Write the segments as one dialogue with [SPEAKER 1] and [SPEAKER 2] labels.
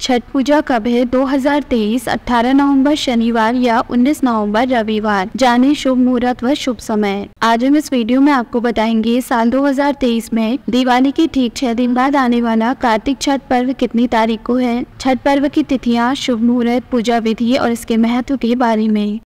[SPEAKER 1] छठ पूजा कब है 2023 18 नवंबर शनिवार या 19 नवंबर रविवार। जाने शुभ मुहूर्त व शुभ समय। आज हम इस वीडियो में आपको बताएँगे साल 2023 में दिवाली के ठीक छह दिन बाद आने वाला कार्तिक छठ पर्व कितनी तारीख को है, छठ पर्व की तिथियाँ, शुभ मुहूर्त, पूजा विधि और इसके महत्व के बारे में।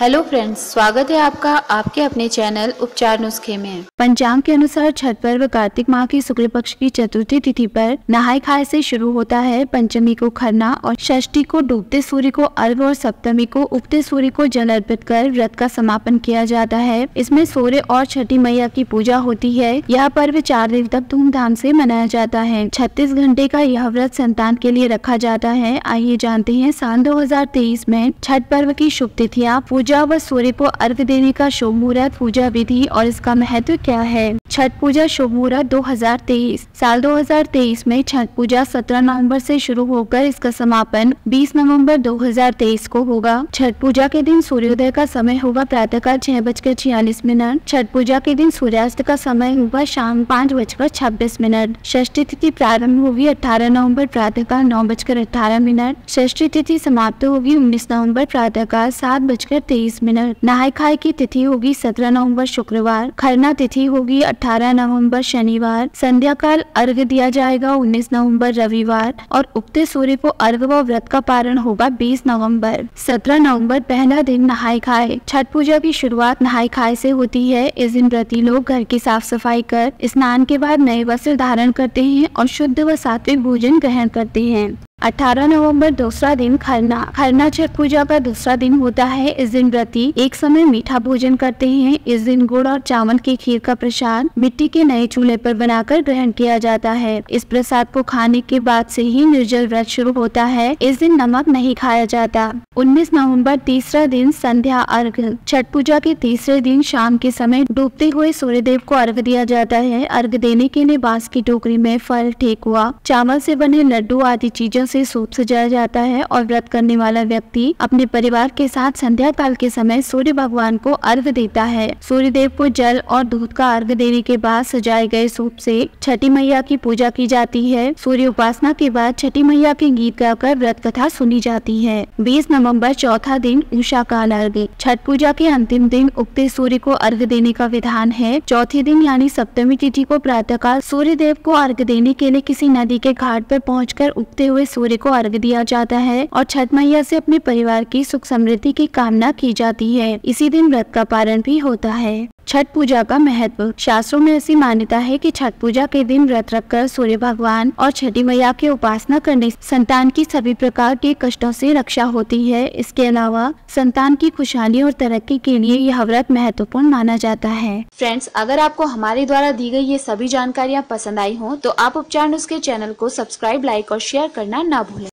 [SPEAKER 2] हेलो फ्रेंड्स स्वागत है आपका आपके अपने चैनल उपचार नुस्खे में।
[SPEAKER 1] पंचांग के अनुसार छठ पर्व कार्तिक माह की शुक्ल पक्ष की चतुर्थी तिथि पर नहाय खाए से शुरू होता है पंचमी को खरना और षष्ठी को डूबते सूर्य को अर्घ और सप्तमी को उगते सूर्य को जल अर्पित कर व्रत का समापन किया जाता है। इसमें सूर्य और छठी मैया की पूजा होती है। यह पर्व चार दिन तक धूमधाम से मनाया जाता है। छत्तीस घंटे का यह व्रत संतान के लिए रखा जाता है। आइए जानते हैं साल दो हज़ार तेईस में छठ पर्व की शुभ तिथियाँ, पूजा पूजा व सूर्य को अर्घ देने का शुभ मुहूर्त, पूजा विधि और इसका महत्व क्या है? छठ पूजा शुभ मुहूर्त 2023 साल 2023 में छठ पूजा 17 नवंबर से शुरू होकर इसका समापन 20 नवंबर 2023 को होगा। छठ पूजा के दिन सूर्योदय का समय होगा, प्रातःकाल छह बजकर छियालीस मिनट। छठ पूजा के दिन सूर्यास्त का समय होगा, शाम पाँच बजकर छब्बीस मिनट। षष्ठी तिथि प्रारंभ होगी अठारह नवंबर प्रातःकाल नौ बजकर अठारह मिनट। षष्ठी तिथि समाप्त होगी उन्नीस नवंबर प्रातःकाल सात बजकर तेईस मिनट। नहाय खाए की तिथि होगी सत्रह नवंबर शुक्रवार। खरना तिथि होगी अठारह नवंबर शनिवार संध्या काल अर्घ दिया जाएगा, उन्नीस नवंबर रविवार और उगते सूर्य को अर्घ व व्रत का पारण होगा बीस नवंबर सत्रह नवंबर पहला दिन नहाय खाए। छठ पूजा की शुरुआत नहाय खाए से होती है। इस दिन व्रती लोग घर की साफ़ सफ़ाई कर, स्नान के बाद नए वस्त्र धारण करते हैं और शुद्ध व सात्विक भोजन ग्रहण करते हैं। 18 नवंबर दूसरा दिन खरना खरना छठ पूजा का दूसरा दिन होता है। इस दिन व्रती एक समय मीठा भोजन करते हैं। इस दिन गुड़ और चावल की खीर का प्रसाद मिट्टी के नए चूल्हे पर बनाकर ग्रहण किया जाता है। इस प्रसाद को खाने के बाद से ही निर्जल व्रत शुरू होता है। इस दिन नमक नहीं खाया जाता। 19 नवंबर तीसरा दिन संध्या अर्घ। छठ पूजा के तीसरे दिन शाम के समय डूबते हुए सूर्य देव को अर्घ दिया जाता है। अर्घ देने के लिए बाँस की टोकरी में फल, ठेकुआ, चावल से बने लड्डू आदि चीज़ों से सूप सजाया जाता है और व्रत करने वाला व्यक्ति अपने परिवार के साथ संध्या काल के समय सूर्य भगवान को अर्घ देता है। सूर्य देव को जल और दूध का अर्घ देने के बाद सजाए गए सूप से छठी मैया की पूजा की जाती है। सूर्य उपासना के बाद छठी मैया के गीत गाकर व्रत कथा सुनी जाती है। बीस नवंबर चौथा दिन उषा काल अर्घ। छठ पूजा के अंतिम दिन उगते सूर्य को अर्घ देने का विधान है। चौथे दिन यानी सप्तमी तिथि को प्रातःकाल सूर्य देव को अर्घ देने के लिए किसी नदी के घाट पर पहुंचकर उगते हुए सूर्य को अर्घ दिया जाता है और छठ मैया से अपने परिवार की सुख समृद्धि की कामना की जाती है। इसी दिन व्रत का पारण भी होता है। छठ पूजा का महत्व। शास्त्रों में ऐसी मान्यता है कि छठ पूजा के दिन व्रत रखकर सूर्य भगवान और छठी मैया की उपासना करने संतान की सभी प्रकार के कष्टों से रक्षा होती है। इसके अलावा संतान की खुशहाली और तरक्की के लिए यह व्रत महत्वपूर्ण माना जाता है।
[SPEAKER 2] फ्रेंड्स, अगर आपको हमारे द्वारा दी गई ये सभी जानकारियाँ पसंद आई हो तो आप उपचार नुस्खे चैनल को सब्सक्राइब, लाइक और शेयर करना ना भूलें।